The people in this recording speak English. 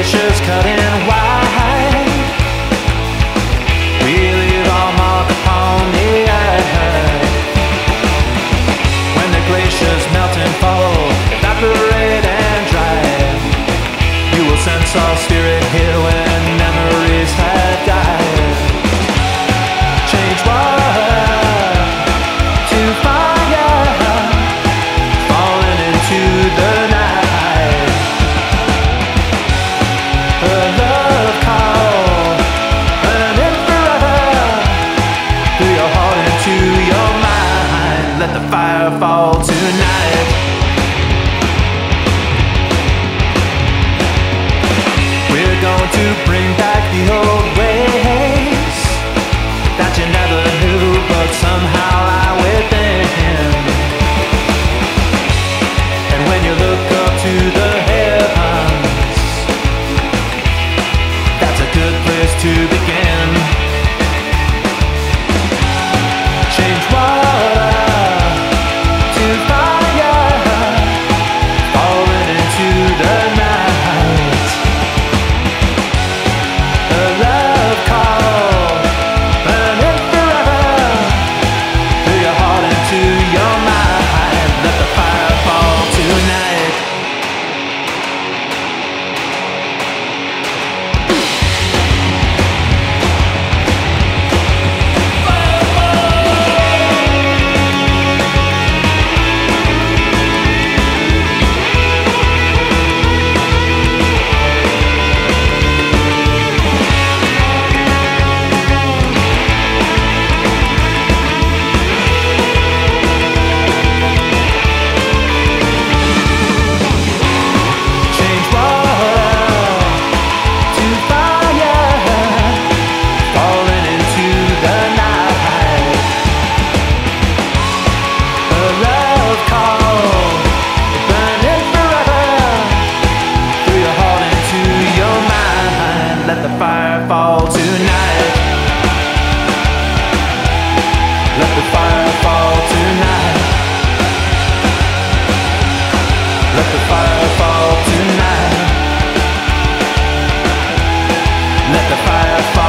glaciers cutting wide. We leave our mark upon the earth. When the glaciers melt and fall, evaporate and dry, you will sense our spirit here fall tonight. We're going to bring back the old ways that you never knew, but somehow lie within. And when you look up to the heavens, that's a good place to begin. The fire fall tonight. Let the fire fall tonight. Let the fire fall tonight. Let the